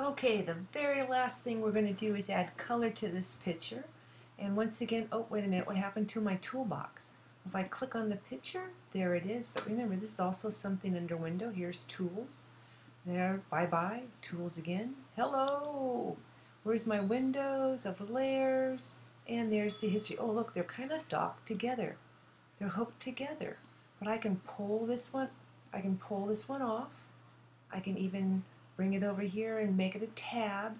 Okay, the very last thing we're going to do is add color to this picture. And once again, oh, wait a minute, what happened to my toolbox? If I click on the picture, there it is. But remember, this is also something under window. Here's tools. There, bye-bye, tools again. Hello! Where's my windows of layers? And there's the history. Oh, look, they're kind of docked together. They're hooked together. But I can pull this one, I can pull this one off. I can even bring it over here and make it a tab.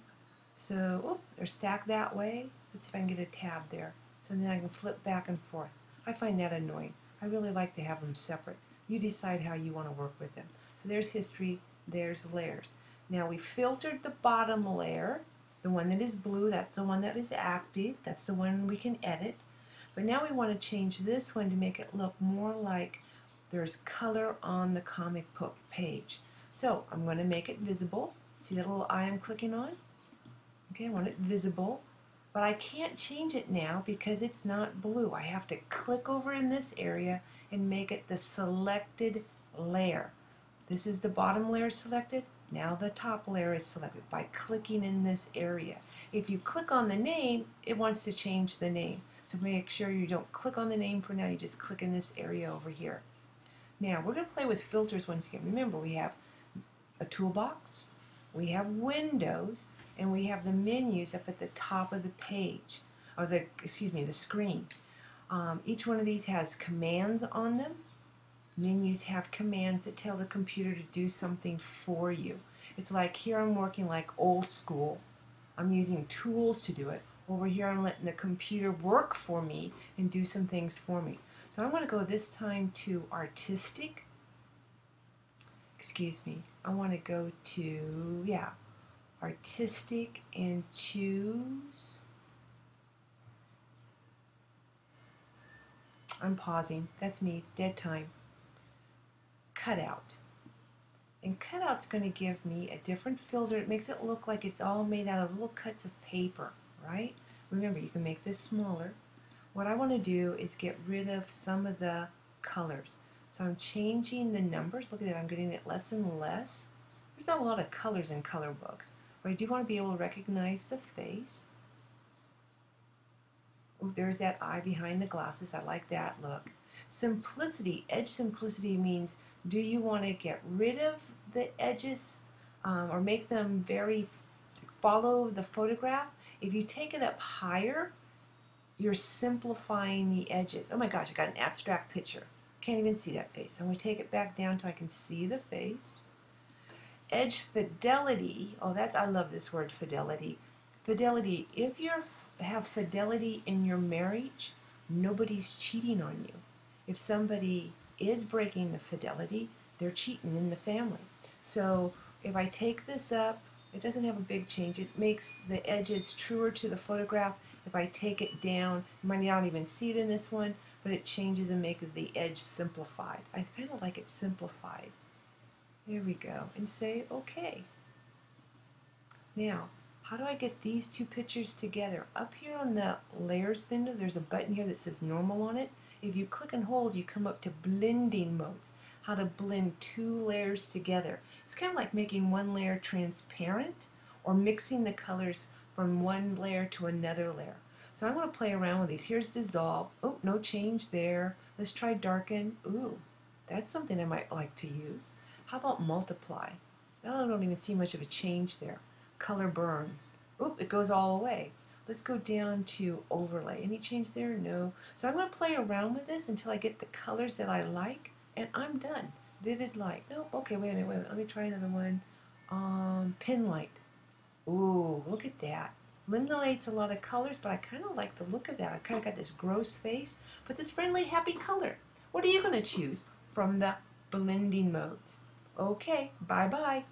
So, they're stacked that way. Let's see if I can get a tab there. So then I can flip back and forth. I find that annoying. I really like to have them separate. You decide how you want to work with them. So there's history, there's layers. Now we filtered the bottom layer, the one that is blue, that's the one that is active, that's the one we can edit. But now we want to change this one to make it look more like there's color on the comic book page. So I'm going to make it visible. See that little eye I'm clicking on? Okay, I want it visible. But I can't change it now because it's not blue. I have to click over in this area and make it the selected layer. This is the bottom layer selected. Now the top layer is selected by clicking in this area. If you click on the name, it wants to change the name. So make sure you don't click on the name for now. You just click in this area over here. Now we're going to play with filters once again. Remember we have a toolbox, we have windows, and we have the menus up at the top of the page, or the, excuse me, the screen. Um, each one of these has commands on them. Menus have commands that tell the computer to do something for you. It's like here I'm working like old school. I'm using tools to do it. Over here I'm letting the computer work for me and do some things for me. So I want to go this time to artistic excuse me, I want to go to, yeah, artistic and choose. I'm pausing. That's me. Dead time. Cutout. And cutout's going to give me a different filter. It makes it look like it's all made out of little cuts of paper, right? Remember, you can make this smaller. What I want to do is get rid of some of the colors. So I'm changing the numbers. Look at that, I'm getting it less and less. There's not a lot of colors in color books, but I do want to be able to recognize the face. Ooh, there's that eye behind the glasses. I like that look. Simplicity, edge simplicity means do you want to get rid of the edges um, or make them very follow the photograph? If you take it up higher, you're simplifying the edges. Oh my gosh, I got an abstract picture. Can't even see that face. I'm going to take it back down till I can see the face. Edge fidelity. Oh, that's I love this word fidelity. Fidelity. If you have fidelity in your marriage, nobody's cheating on you. If somebody is breaking the fidelity, they're cheating in the family. So if I take this up, it doesn't have a big change. It makes the edges truer to the photograph. If I take it down, you might not even see it in this one, but it changes and makes the edge simplified. I kind of like it simplified. There we go. And say OK. Now, how do I get these two pictures together? Up here on the layers window, there's a button here that says normal on it. If you click and hold, you come up to blending modes. How to blend two layers together. It's kind of like making one layer transparent or mixing the colors from one layer to another layer. So I'm going to play around with these. Here's dissolve. Oh, no change there. Let's try darken. Ooh, that's something I might like to use. How about multiply? I don't even see much of a change there. Color burn. Oop, it goes all away. Let's go down to overlay. Any change there? No. So I'm going to play around with this until I get the colors that I like, and I'm done. Vivid light. No, okay, wait a minute, wait a minute. Let me try another one. Um, pin light. Ooh, look at that. Eliminates a lot of colors, but I kind of like the look of that. I kind of got this gross face, but this friendly, happy color. What are you going to choose from the blending modes? Okay, bye-bye.